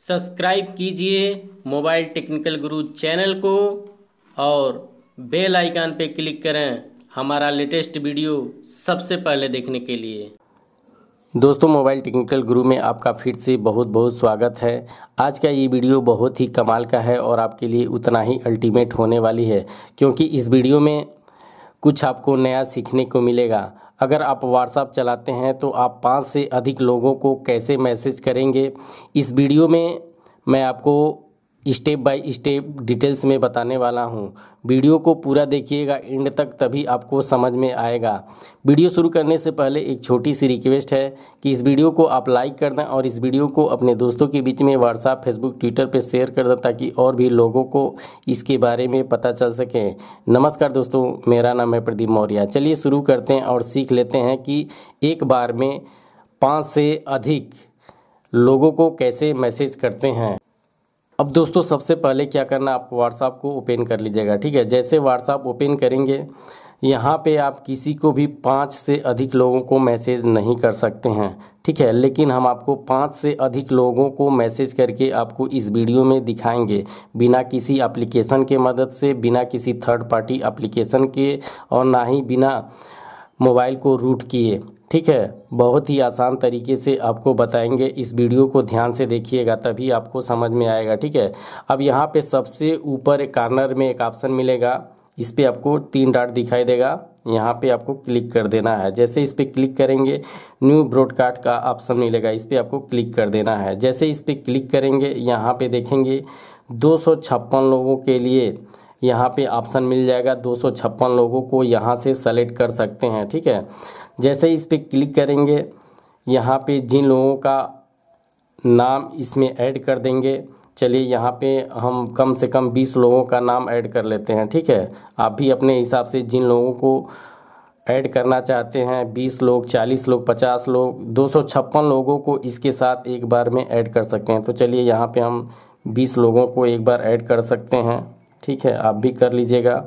Subscribe कीजिए mobile technical गुरु channel को और बेल आइकन पे क्लिक करें हमारा लेटेस्ट वीडियो सबसे पहले देखने के लिए। दोस्तों, मोबाइल टेक्निकल गुरु में आपका फिर से बहुत बहुत स्वागत है। आज का ये वीडियो बहुत ही कमाल का है और आपके लिए उतना ही अल्टीमेट होने वाली है, क्योंकि इस वीडियो में कुछ आपको नया सीखने को मिलेगा। अगर आप व्हाट्सअप चलाते हैं तो आप पाँच से अधिक लोगों को कैसे मैसेज करेंगे? इस वीडियो में मैं आपको स्टेप बाय स्टेप डिटेल्स में बताने वाला हूँ। वीडियो को पूरा देखिएगा, एंड तक तभी आपको समझ में आएगा। वीडियो शुरू करने से पहले एक छोटी सी रिक्वेस्ट है कि इस वीडियो को आप लाइक कर दें और इस वीडियो को अपने दोस्तों के बीच में व्हाट्सएप, फेसबुक, ट्विटर पर शेयर कर दें ताकि और भी लोगों को इसके बारे में पता चल सके। नमस्कार दोस्तों, मेरा नाम है प्रदीप मौर्य। चलिए शुरू करते हैं और सीख लेते हैं कि एक बार में पाँच से अधिक लोगों को कैसे मैसेज करते हैं। अब दोस्तों, सबसे पहले क्या करना, आप व्हाट्सअप को ओपन कर लीजिएगा, ठीक है? जैसे व्हाट्सअप ओपन करेंगे, यहाँ पे आप किसी को भी पाँच से अधिक लोगों को मैसेज नहीं कर सकते हैं, ठीक है? लेकिन हम आपको पाँच से अधिक लोगों को मैसेज करके आपको इस वीडियो में दिखाएँगे, बिना किसी एप्लीकेशन के मदद से, बिना किसी थर्ड पार्टी एप्लीकेशन के, और ना ही बिना मोबाइल को रूट किए। ठीक है? बहुत ही आसान तरीके से आपको बताएँगे। इस वीडियो को ध्यान से देखिएगा, तभी आपको समझ में आएगा, ठीक है? अब यहाँ पे सबसे ऊपर कार्नर में एक ऑप्शन मिलेगा। इस पर आपको तीन डाट दिखाई देगा। यहाँ पे आपको क्लिक कर देना है। जैसे इस पर क्लिक करेंगे, न्यू ब्रॉडकास्ट का ऑप्शन मिलेगा। इस पर आपको क्लिक कर देना है। जैसे इस पर क्लिक करेंगे, यहाँ पे देखेंगे, दो सौ छप्पन लोगों के लिए यहाँ पे ऑप्शन मिल जाएगा। दो सौ छप्पन लोगों को यहाँ से सेलेक्ट कर सकते हैं, ठीक है? जैसे इस पर क्लिक करेंगे, यहाँ पे जिन लोगों का नाम इसमें ऐड कर देंगे, चलिए यहाँ पे हम कम से कम 20 लोगों का नाम ऐड कर लेते हैं, ठीक है? आप भी अपने हिसाब से जिन लोगों को ऐड करना चाहते हैं 20 लोग 40 लोग 50 लोग, दो सौ छप्पन लोगों को इसके साथ एक बार में ऐड कर सकते हैं। तो चलिए यहाँ पे हम 20 लोगों को एक बार ऐड कर सकते हैं, ठीक है? आप भी कर लीजिएगा।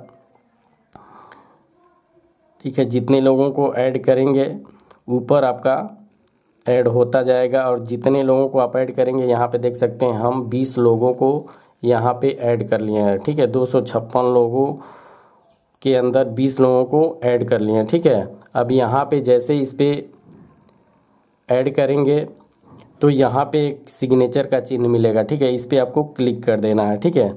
ठीक है, जितने लोगों को ऐड करेंगे, ऊपर आपका ऐड होता जाएगा और जितने लोगों को आप ऐड करेंगे, यहाँ पे देख सकते हैं, हम 20 लोगों को यहाँ पे ऐड कर लिए हैं, ठीक है, दो सौ छप्पन लोगों के अंदर 20 लोगों को ऐड कर लिए हैं, ठीक है। अब यहाँ पे जैसे इस पर ऐड करेंगे तो यहाँ पे एक सिग्नेचर का चिन्ह मिलेगा, ठीक है, इस पर आपको क्लिक कर देना है, ठीक है।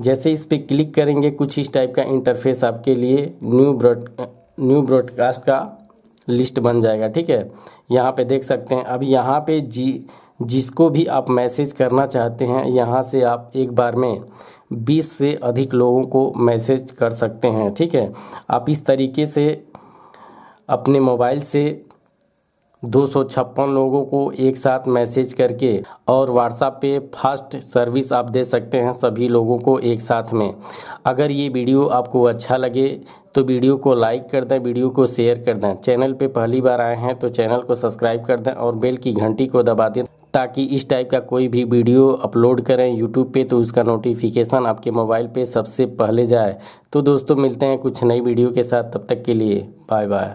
जैसे इस पर क्लिक करेंगे, कुछ इस टाइप का इंटरफेस आपके लिए न्यू ब्रॉड न्यू ब्रॉडकास्ट का लिस्ट बन जाएगा, ठीक है? यहाँ पे देख सकते हैं, अब यहाँ पे जी, जिसको भी आप मैसेज करना चाहते हैं, यहाँ से आप एक बार में 20 से अधिक लोगों को मैसेज कर सकते हैं, ठीक है? आप इस तरीके से अपने मोबाइल से दो सौ छप्पन लोगों को एक साथ मैसेज करके और व्हाट्सएप पे फास्ट सर्विस आप दे सकते हैं सभी लोगों को एक साथ में। अगर ये वीडियो आपको अच्छा लगे तो वीडियो को लाइक कर दें, वीडियो को शेयर कर दें। चैनल पे पहली बार आए हैं तो चैनल को सब्सक्राइब कर दें और बेल की घंटी को दबा दें ताकि इस टाइप का कोई भी वीडियो अपलोड करें यूट्यूब पे तो उसका नोटिफिकेशन आपके मोबाइल पे सबसे पहले जाए। तो दोस्तों, मिलते हैं कुछ नई वीडियो के साथ। तब तक के लिए बाय बाय